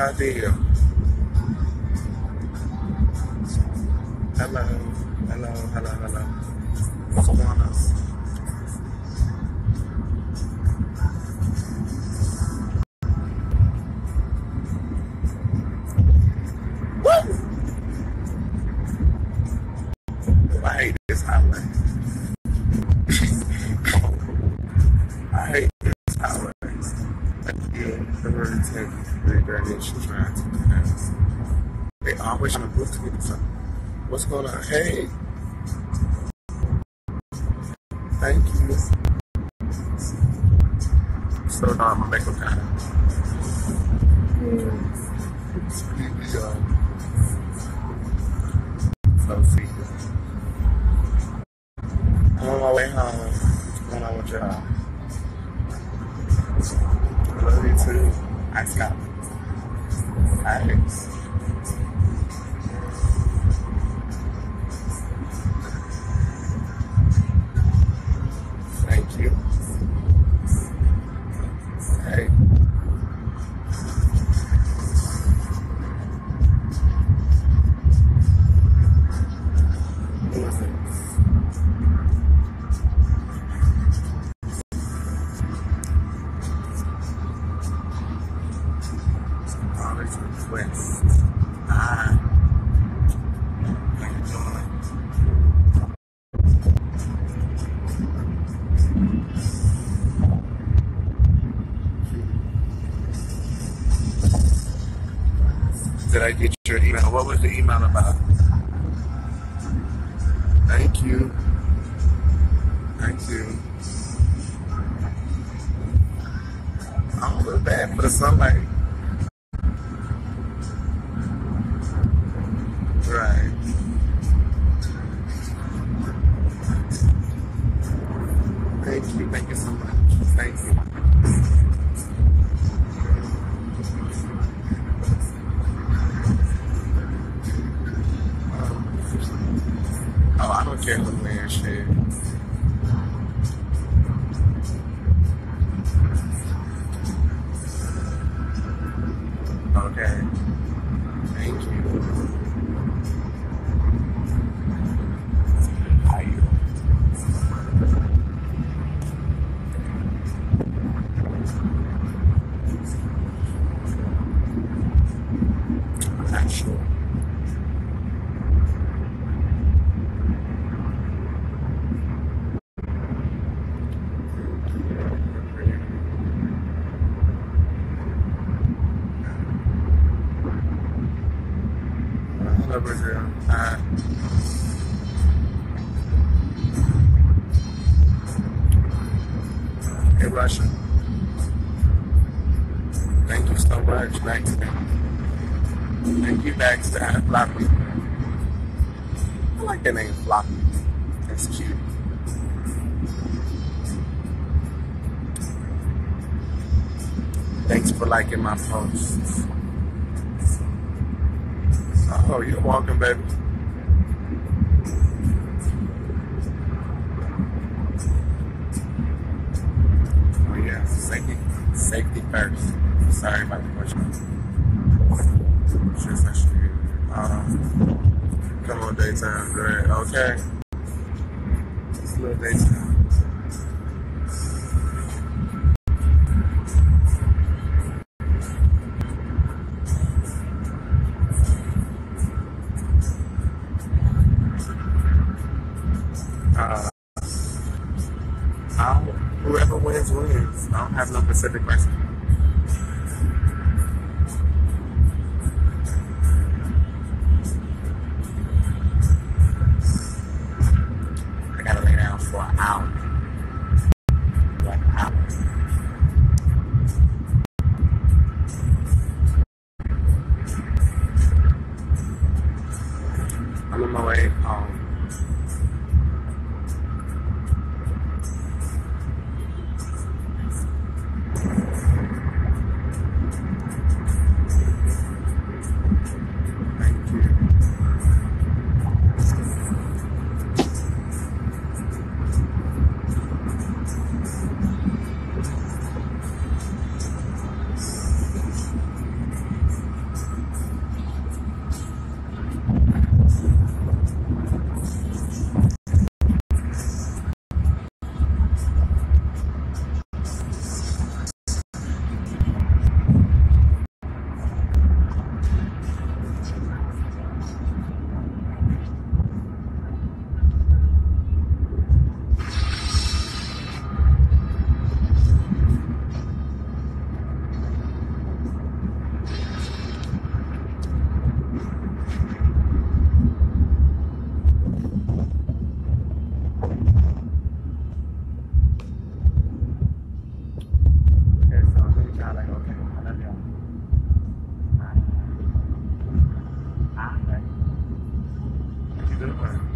Hello, hello, hello, hello. What's going on? To pass. They always trying to book me. What's going on? Hey, thank you. So now I'm gonna make them kind of. I'm on my way home. Going on with y'all? I love you too. I stop. Alex. Did I get your email? What was the email about? Thank you. Thank you. I don't look bad for the sunlight. Right. Thank you. Thank you so much. Shit. Okay. Thank you. Russia. Thank you so much, Baxter. Thank you, Baxter. Floppy. I like that name, Floppy. That's cute. Thanks for liking my posts. Oh, you're welcome, baby. First. Sorry about the question. Just a street. Um, come on, daytime. Great. Okay. It's a little daytime. Uh, whoever wins, wins. I don't have no specific person. different.